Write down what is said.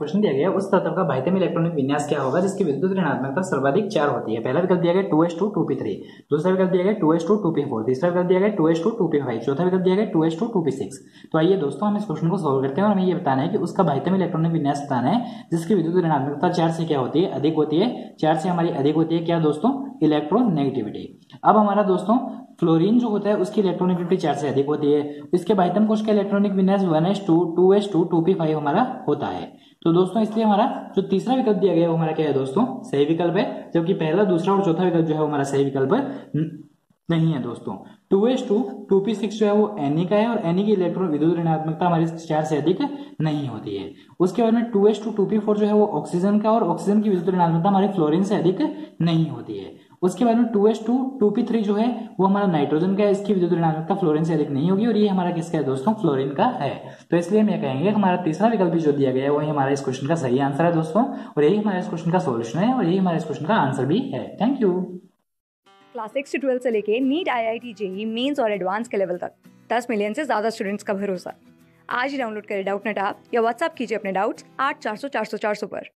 Question दिया गया उस तत्व का बाह्यतम इलेक्ट्रॉनिक विन्यास क्या होगा, जिसकी विद्युत ऋणात्मकता सर्वाधिक चार होती है? पहला विकल्प दिया गया two s two two p three. दूसरा विकल्प दिया गया two s two two p four. तीसरा विकल्प दिया गया two s two two p five. चौथा विकल्प दिया गया two s two two p six. तो आइए दोस्तों, हम इस क्वेश्चन को सोल्व करते हैं और हमें ये बताना है कि उसका बाह्यतम इलेक्ट्रॉनिक विन्यास बताना है, जिसकी विद्युत ऋणात्मकता चार से क्या होती है? अधिक होती है। चार से हमारी अधिक होती है क्या दोस्तों? इलेक्ट्रोनेगेटिविटी। अब हमारा दोस्तों फ्लोरीन जो होता है, उसकी इलेक्ट्रॉनिक चार से अधिक होती है। इसके बाह्यतम कोश का इलेक्ट्रॉनिक विन्यास one s two two s two two p five हमारा होता है। तो दोस्तों, इसलिए हमारा जो तीसरा विकल्प दिया गया वो हमारा क्या है दोस्तों? सही विकल्प है, जबकि पहला, दूसरा और चौथा विकल्प जो है हमारा सही विकल्प नहीं है दोस्तों। Two s two two p six जो है, वो एनी का है और एनी की इलेक्ट्रॉन विद्युत ऋणात्मकता हमारी चार से अधिक नहीं होती है। उसके बाद में two s two two p four जो है, वो ऑक्सीजन का और ऑक्सीजन की विद्युत ऋणात्मकता हमारे फ्लोरिन से अधिक नहीं होती है। उसके बाद में two s two two p three जो है, वो हमारा नाइट्रोजन का है, इसकी विद्युत ऋणात्मकता फ्लोरिन से अधिक नहीं होगी और ये हमारा किसका है दोस्तों? फ्लोरिन का है। तो इसलिए हम ये कहेंगे हमारा तीसरा विकल्प जो दिया गया है, वही हमारा इस क्वेश्चन का सही आंसर है दोस्तों और यही हमारे इस क्वेश्चन का सोल्यूशन है और यही हमारे इस क्वेश्चन का आंसर भी है। थैंक यू क्लास सिक्स से ट्वेल्थ से लेके NEET I I T JEE mains और एडवांस के लेवल तक। दस मिलियन से ज़्यादा स्टूडेंट्स का भरोसा। आज ही डाउनलोड करें डाउट नेट ऐप या व्हाट्सअप कीजिए अपने डाउट्स आठ चार सौ चार सौ चार सौ पर।